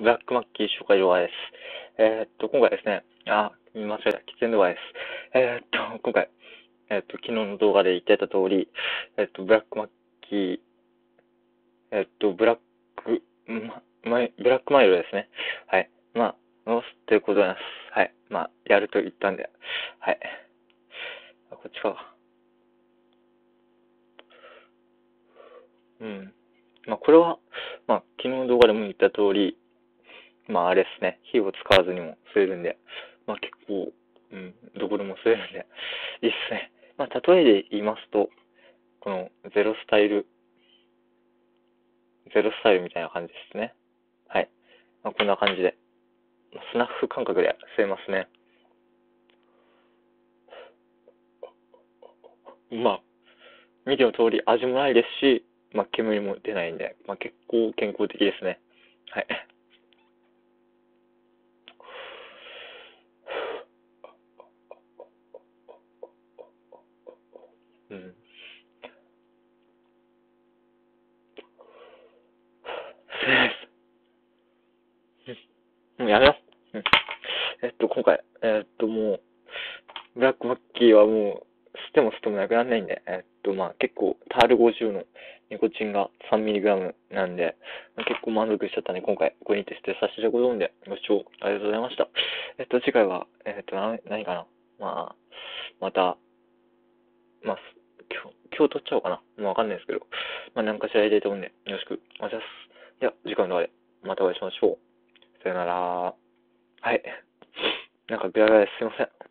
ブラックマッキー紹介動画です。えー、っと、今回ですね、あ、見間違えた、喫煙動画です。えー、っと、今回、えー、っと、昨日の動画で言ってた通り、えっと、ブラックマッキー、えっと、ブラック、ま、ブラックマイルですね。はい。まあ、直すということです。はい。まあ、やると言ったんで、はい。あ、こっちか。うん。まあ、これは、まあ、昨日の動画でも言った通り、まあ、あれですね、火を使わずにも吸えるんで、まあ、結構、うん、どこでも吸えるんで、いいっすね。まあ、例えで言いますと、このゼロスタイル、ゼロスタイルみたいな感じですね。はい。まあ、こんな感じで、スナッフ感覚で吸えますね。まあ、見ての通り味もないですし、まあ、煙も出ないんで、まあ、結構健康的ですね。はい。うん。もうやめよう。うん。えっと、今回、えっと、もう、ブラックマッキーはもう、吸っても吸ってもなくならないんで、えっと、まあ結構、タール50のニコチンが 3mg なんで、まあ、結構満足しちゃったんで、今回、これにて捨てさせていただくことで、ご視聴ありがとうございました。えっと、次回は、えっと、な、何かなまあ、また、まあ、今日、今日撮っちゃおうかな。もうわかんないですけど、まあ、なんかしらやりたいと思うんで、よろしくお願いします。では、次回の動画でまたお会いしましょう。さよなら。はい。なんか、ベラベラです。すいません。